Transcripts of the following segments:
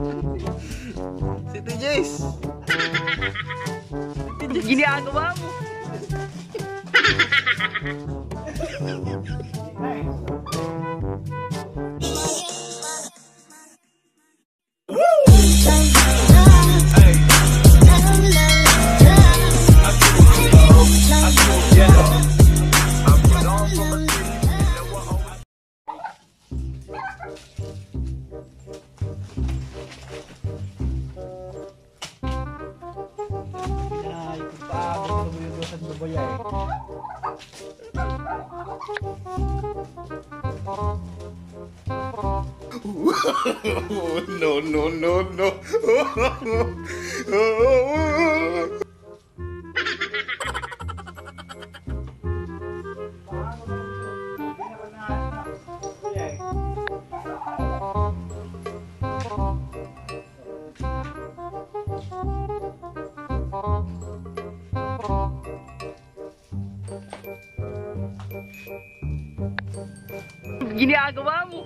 Si TJs! Ginagawa mo! Yung sa babayay? no, no, no, no. Ginagawa mo!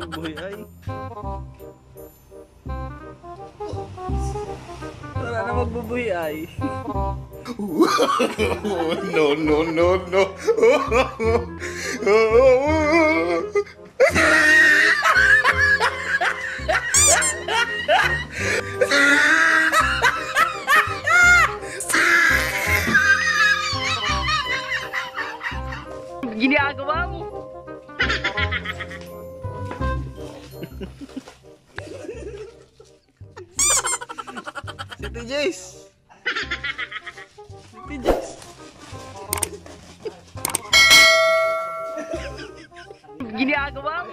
Magbuhay ay. Wala na magbubuhay ay. no, no, no, no. Ginagawa mo! Si TJs! Si TJs! Ginagawa